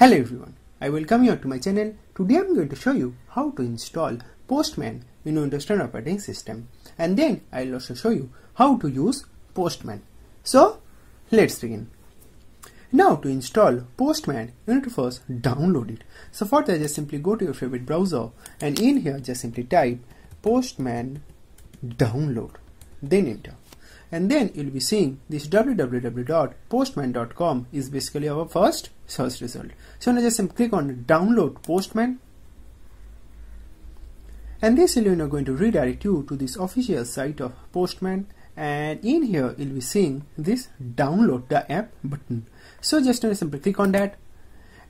Hello everyone, I welcome you to my channel. Today I am going to show you how to install Postman in Windows 10 operating system and then I will also show you how to use Postman. So let's begin. Now to install Postman you need to first download it. So for that just simply go to your favorite browser and in here just simply type Postman download then enter and then you'll be seeing this www.postman.com is basically our first search result. So now just simply click on download Postman and this will you know going to redirect you to this official site of Postman and in here you'll be seeing this download the app button. So just you know, simply click on that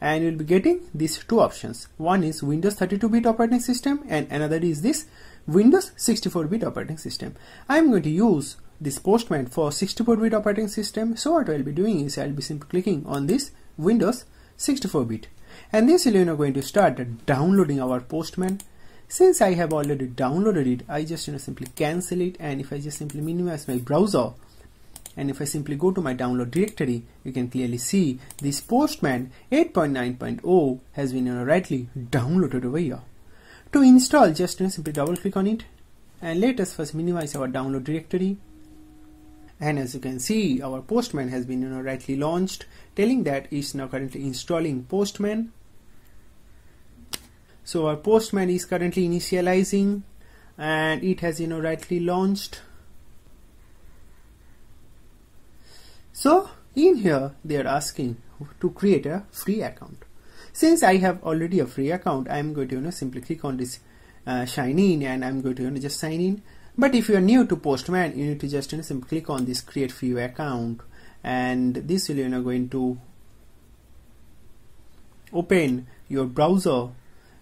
and you'll be getting these two options. One is Windows 32-bit operating system and another is this Windows 64-bit operating system. I'm going to use this Postman for 64-bit operating system. So what I'll be doing is I'll be simply clicking on this Windows 64-bit. And this is you know going to start downloading our Postman. Since I have already downloaded it, I just you know simply cancel it and if I just simply minimize my browser and if I simply go to my download directory, you can clearly see this Postman 8.9.0 has been you know, rightly downloaded over here. To install, just you know, simply double click on it and let us first minimize our download directory and as you can see our postman has been you know rightly launched telling that it's now currently installing postman. So our postman is currently initializing and it has you know rightly launched. So in here they are asking to create a free account. Since I have already a free account I'm going to you know simply click on this uh, sign in and I'm going to you know, just sign in but if you are new to Postman, you need to just you know, simply click on this create free account and this will you know going to open your browser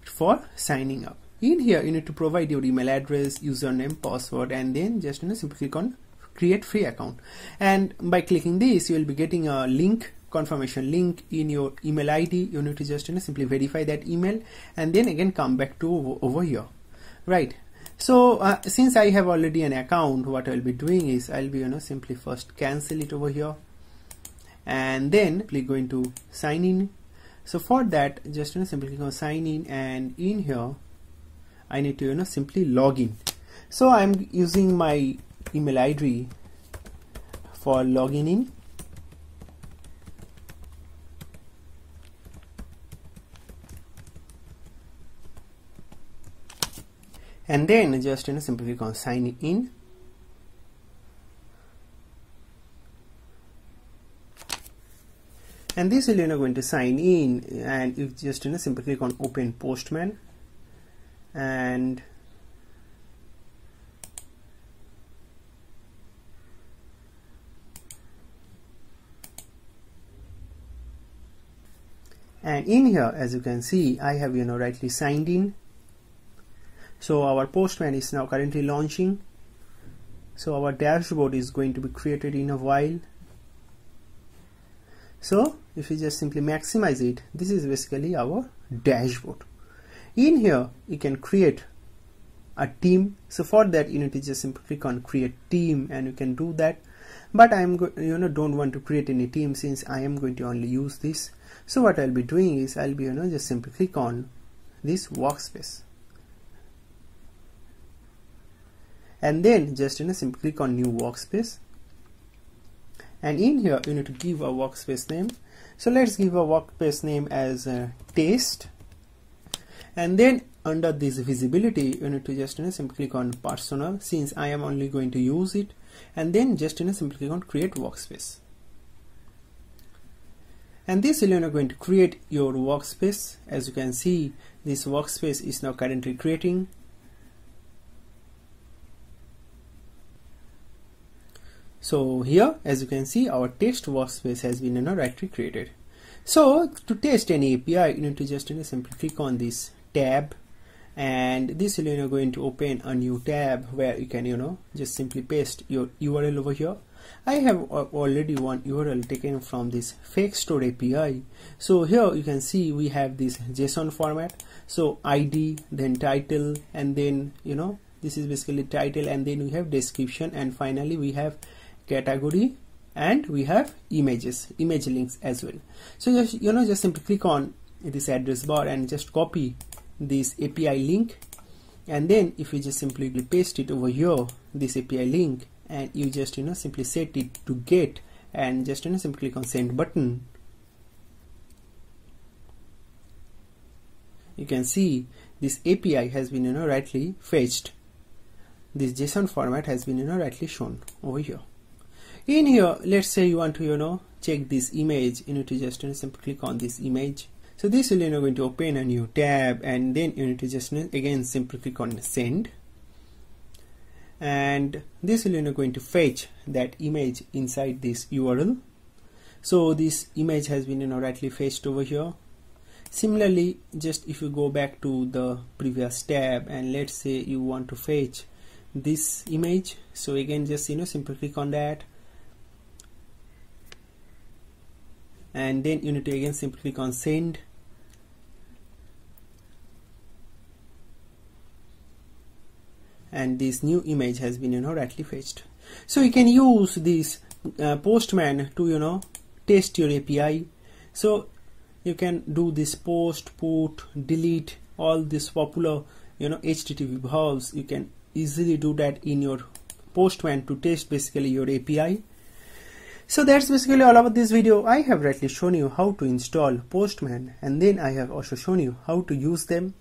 for signing up. In here you need to provide your email address, username, password and then just you know simply click on create free account. And by clicking this you will be getting a link confirmation link in your email ID you need to just you know simply verify that email and then again come back to over here. Right so uh, since I have already an account what I'll be doing is I'll be you know simply first cancel it over here and then simply going to sign in. So for that just you know simply click on sign in and in here I need to you know simply log in. So I'm using my email ID for logging in and then just you know simply click on sign in. And this will you know going to sign in. And you just you know simply click on open postman. And and in here as you can see I have you know rightly signed in so our postman is now currently launching. So our dashboard is going to be created in a while. So if we just simply maximize it this is basically our dashboard. In here you can create a team. So for that you need to just simply click on create team and you can do that. But I'm you know don't want to create any team since I am going to only use this. So what I'll be doing is I'll be you know just simply click on this workspace and then just you know simply click on new workspace. And in here you need to give a workspace name. So let's give a workspace name as uh, test and then under this visibility you need to just you know simply click on personal since I am only going to use it. And then just you know simply click on create workspace. And this is you know going to create your workspace. As you can see this workspace is now currently creating So here as you can see our test workspace has been you know, rightly created. So to test any API you need to just you know, simply click on this tab and this will you know going to open a new tab where you can you know just simply paste your URL over here. I have already one URL taken from this fake store API. So here you can see we have this JSON format. So ID, then title, and then you know this is basically title, and then we have description, and finally we have category and we have images image links as well. So just you know just simply click on this address bar and just copy this API link. And then if you just simply paste it over here this API link and you just you know simply set it to get and just you know simply click on send button. You can see this API has been you know rightly fetched. This JSON format has been you know rightly shown over here in here let's say you want to you know check this image. You need to just you know, simply click on this image. So this will you know going to open a new tab and then you need to just you know, again simply click on send. And this will you know going to fetch that image inside this URL so this image has been you know rightly fetched over here. Similarly just if you go back to the previous tab and let's say you want to fetch this image. So again just you know simply click on that and then you need to again simply click on send and this new image has been you know rightly fetched. So you can use this uh, postman to you know test your API so you can do this post put delete all this popular you know HTTP verbs you can easily do that in your postman to test basically your API so that's basically all about this video. I have rightly shown you how to install Postman and then I have also shown you how to use them.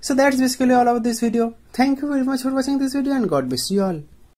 So that's basically all about this video. Thank you very much for watching this video and God bless you all.